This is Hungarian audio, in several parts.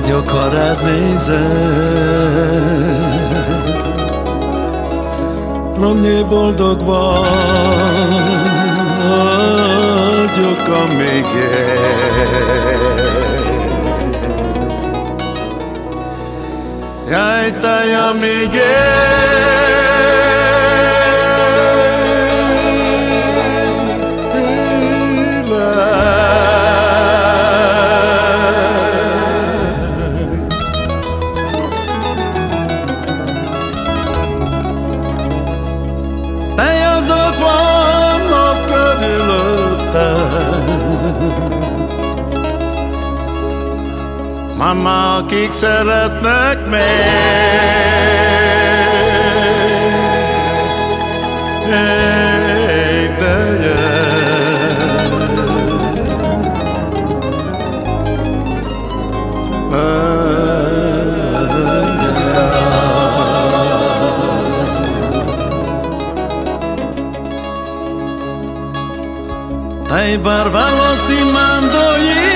vagyok, ha rád nézem Romnyi boldog vagyok, amíg Jaj, te, amíg Teljazok Már már akik szeretnek még. Tegyen Tegyen Taj barvalo si mandolin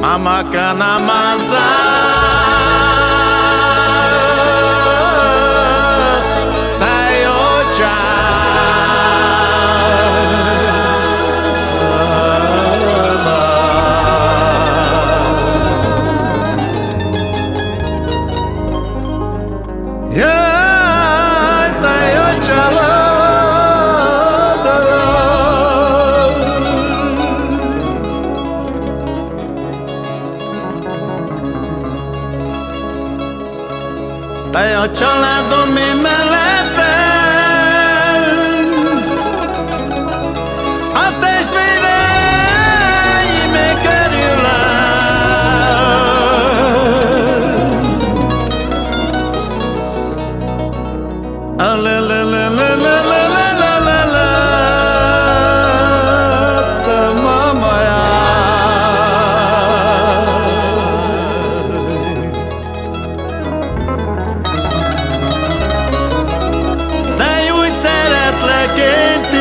Mama kana manza ocho lados me tiente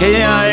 que hay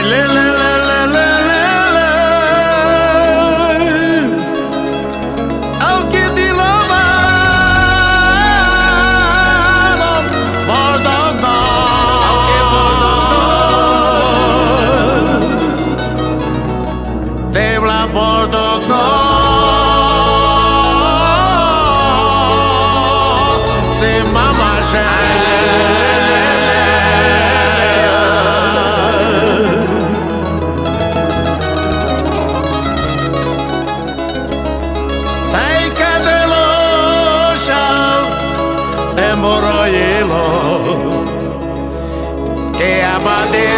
hielo. Te amadeo.